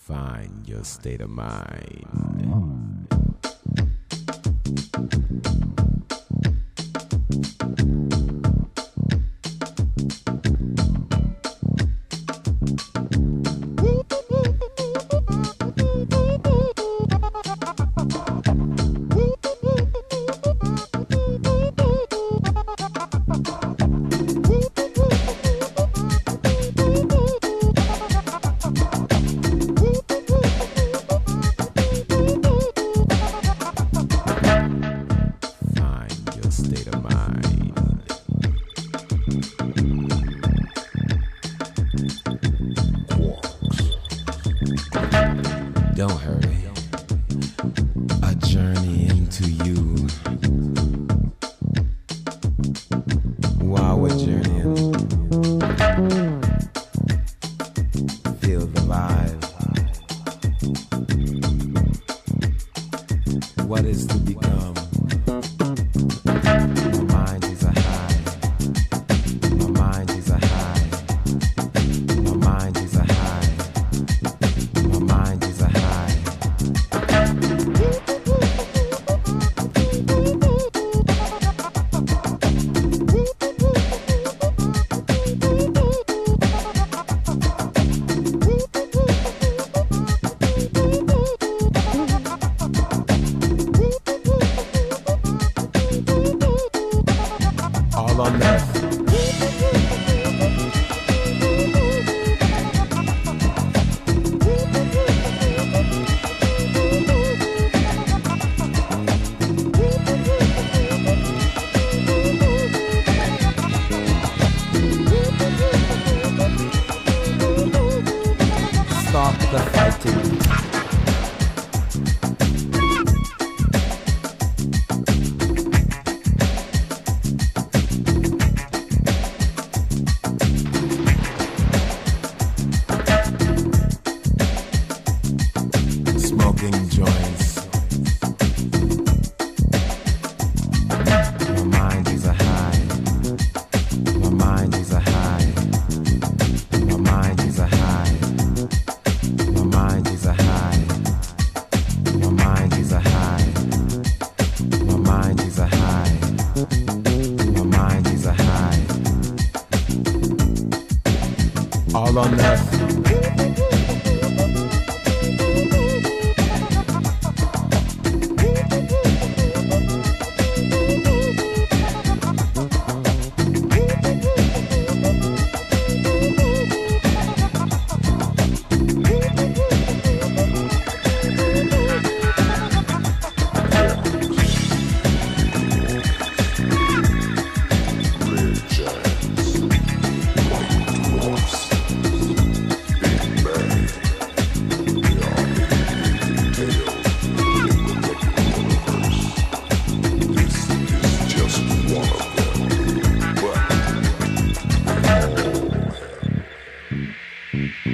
Find your state of mind. don't hurt. on them.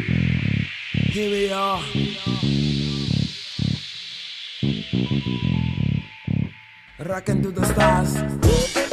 Here we are. Rocking to the stars.